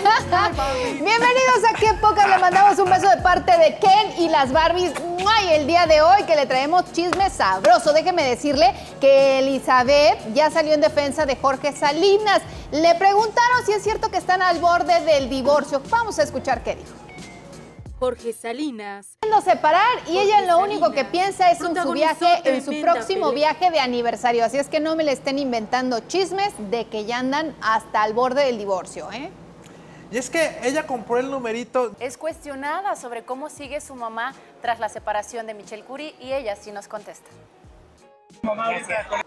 bien? Bienvenidos a Qué Poca. Le mandamos un beso de parte de Ken y las Barbies. Y el día de hoy que le traemos chisme sabroso. Déjeme decirle que Elizabeth ya salió en defensa de Jorge Salinas. Le preguntaron si es cierto que están al borde del divorcio. Vamos a escuchar qué dijo. Jorge Salinas. separar y ella lo único que piensa es en su viaje, en su próximo pelea. viaje de aniversario. Así es que no me le estén inventando chismes de que ya andan hasta el borde del divorcio, ¿eh? Y es que ella compró el numerito. Es cuestionada sobre cómo sigue su mamá tras la separación de Michelle Curie y ella sí nos contesta.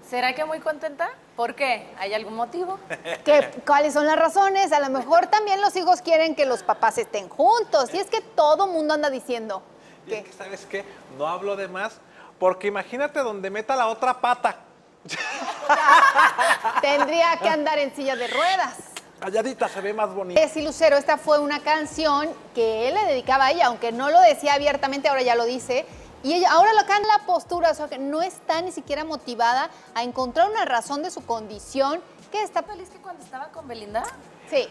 ¿Será que muy contenta? ¿Por qué? ¿Hay algún motivo? ¿Qué- ¿Cuáles son las razones? A lo mejor también los hijos quieren que los papás estén juntos. Y es que todo mundo anda diciendo Y es que que, ¿sabes qué? No hablo de más, porque imagínate donde meta la otra pata. tendría que andar en silla de ruedas. Calladita se ve más bonita. Jessy Lucero, esta fue una canción que él le dedicaba a ella, aunque no lo decía abiertamente, ahora ya lo dice. Y ella ahora lo acá en la postura, o sea, que no está ni siquiera motivada a encontrar una razón de su condición que está ¿Feliz que cuando estaba con Belinda? Sí,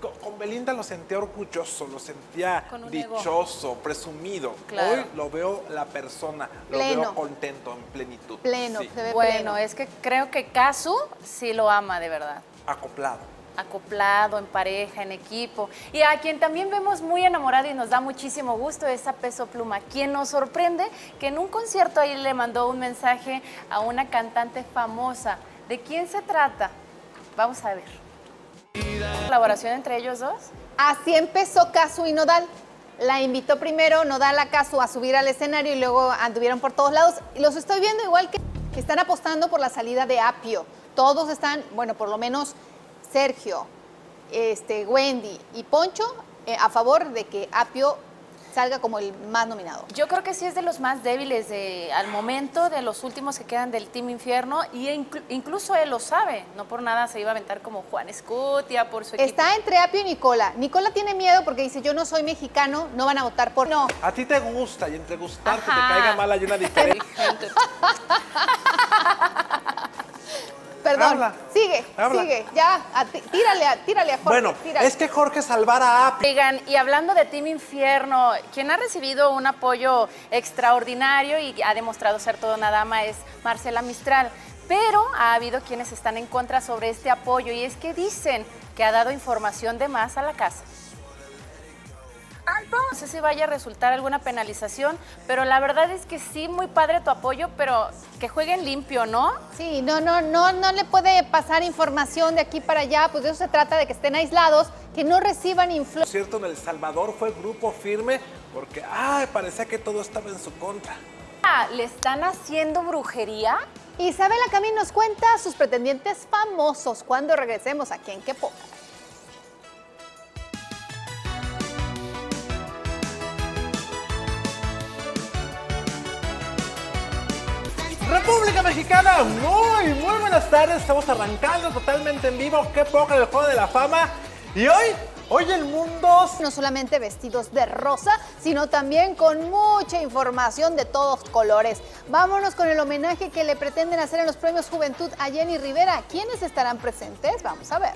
Con, con Belinda lo sentía orgulloso, lo sentía ego. dichoso, presumido. Claro. Hoy lo veo la persona, lo Pleno. veo contento, en plenitud. pleno, Sí, se ve Bueno, pleno. es que creo que Casu sí lo ama de verdad. acoplado. Acoplado, en pareja, en equipo. Y a quien también vemos muy enamorado y nos da muchísimo gusto es a Peso Pluma, quien nos sorprende que en un concierto ahí le mandó un mensaje a una cantante famosa. ¿De quién se trata? Vamos a ver. ¿Colaboración entre ellos dos? Así empezó Casu y Nodal. La invitó primero Nodal a Casu a subir al escenario y luego anduvieron por todos lados. Los estoy viendo igual que están apostando por la salida de Apio. Todos están, bueno, por lo menos Sergio, este, Wendy y Poncho eh, a favor de que Apio salga como el más nominado. Yo creo que sí es de los más débiles de, al momento, de los últimos que quedan del Team Infierno, y inclu- incluso él lo sabe, no por nada se iba a aventar como Juan Escutia por su equipo. Está entre Apio y Nicola. Nicola tiene miedo porque dice, yo no soy mexicano, no van a votar por... No, A ti te gusta y entre gustar que te caiga mal hay una diferencia. Perdón. Habla. Sigue, Habla. sigue. Ya, a ti- tírale, a, tírale a Jorge. Bueno, tírale. es que Jorge salvara a. Oigan, y hablando de Team Infierno, quien ha recibido un apoyo extraordinario y ha demostrado ser toda una dama es Marcela Mistral. Pero ha habido quienes están en contra sobre este apoyo y es que dicen que ha dado información de más a la casa. No sé si vaya a resultar alguna penalización, pero la verdad es que sí, muy padre tu apoyo, pero que jueguen limpio, ¿no? Sí, no, no, no, no le puede pasar información de aquí para allá, pues de eso se trata, de que estén aislados, que no reciban influencia. Por cierto, en El Salvador fue grupo firme porque, ay, parecía que todo estaba en su contra. Ah, ¿Le están haciendo brujería? Isabela Camín nos cuenta sus pretendientes famosos cuando regresemos aquí en Qué Poca. Mexicana, muy, muy buenas tardes. Estamos arrancando totalmente en vivo. Qué poca el Juego de la Fama. Y hoy, hoy el mundo No solamente vestidos de rosa, sino también con mucha información de todos colores. Vámonos con el homenaje que le pretenden hacer en los premios Juventud a Jenny Rivera. ¿Quiénes estarán presentes? Vamos a ver.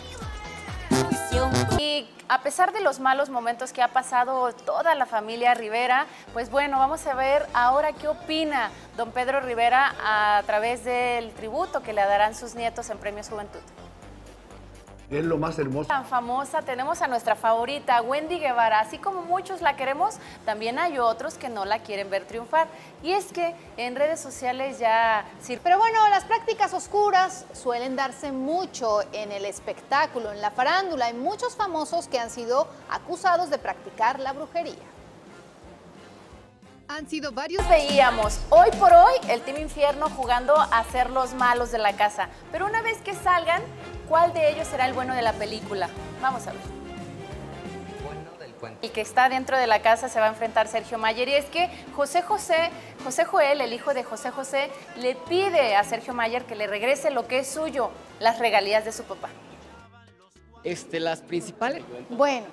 Y a pesar de los malos momentos que ha pasado toda la familia Rivera, pues bueno, vamos a ver ahora qué opina don Pedro Rivera a través del tributo que le darán sus nietos en Premios Juventud. Es lo más hermoso. Tan famosa, tenemos a nuestra favorita, Wendy Guevara. Así como muchos la queremos, también hay otros que no la quieren ver triunfar. Y es que en redes sociales ya Pero bueno, las prácticas oscuras suelen darse mucho en el espectáculo, en la farándula. Hay muchos famosos que han sido acusados de practicar la brujería. Han sido varios veíamos hoy por hoy el Team Infierno jugando a ser los malos de la casa. Pero una vez que salgan, ¿cuál de ellos será el bueno de la película? Vamos a ver. El que está dentro de la casa se va a enfrentar Sergio Mayer y es que José José, José Joel, el hijo de José José, le pide a Sergio Mayer que le regrese lo que es suyo, las regalías de su papá. Este, las principales. Bueno,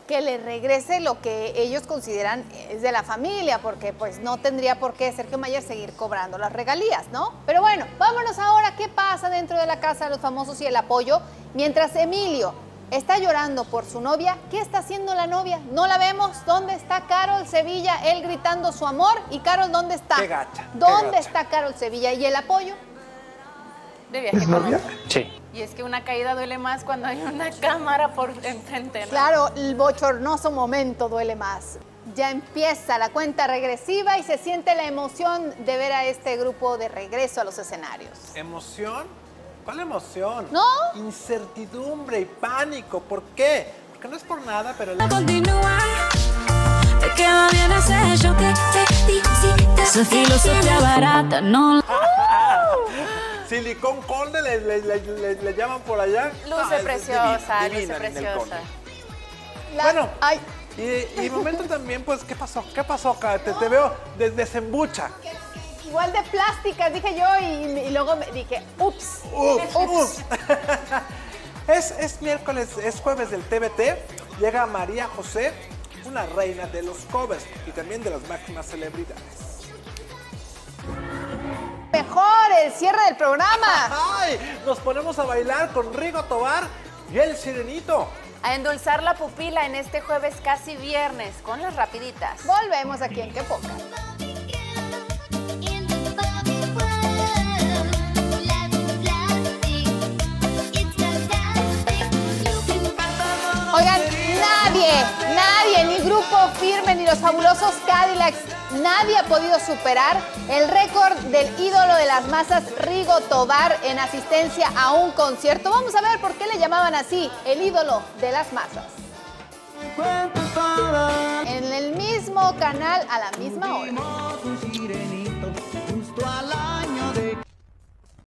que le regrese lo que ellos consideran es de la familia, porque pues no tendría por qué Sergio Mayer seguir cobrando las regalías, ¿no? Pero bueno, vámonos ahora, ¿qué pasa dentro de la casa de los famosos y el apoyo? Mientras Emilio está llorando por su novia. ¿Qué está haciendo la novia? No la vemos. ¿Dónde está Carol Sevilla? Él gritando su amor. ¿Y Carol dónde está? Qué gacha, qué ¿Dónde gacha. está Carol Sevilla? ¿Y el apoyo? De viaje ¿Es novia? Sí. Y es que una caída duele más cuando hay una cámara por enfrente. ¿no? Claro, el bochornoso momento duele más. Ya empieza la cuenta regresiva y se siente la emoción de ver a este grupo de regreso a los escenarios. ¿Emoción? ¿Cuál emoción? ¿No? Incertidumbre y pánico. ¿Por qué? Porque no es por nada, pero el- continúa. Te queda bien ese hecho que te hiciste. Su filosofía barata, no. Silicón Conde le, le- le- le- le llaman por allá. Luce Ah, preciosa, divi- luce divina, Ninel preciosa. La- Bueno. ay, Y, y momento también, pues, ¿qué pasó? ¿Qué pasó? Te, te veo desde desembucha. igual de plásticas, dije yo, y, y luego me dije, ups, Ups, ups. ups. es, es miércoles, es jueves del TBT. Llega María José, una reina de los covers y también de las máximas celebridades. Mejor el cierre del programa. ¡Ay! Nos ponemos a bailar con Rigo Tobar y el Sirenito. A endulzar la pupila en este jueves casi viernes con las rapiditas. Volvemos aquí en Qué Poca. Los fabulosos Cadillacs, nadie ha podido superar el récord del ídolo de las masas, Rigo Tobar, en asistencia a un concierto. Vamos a ver por qué le llamaban así, el ídolo de las masas. En el mismo canal, a la misma hora.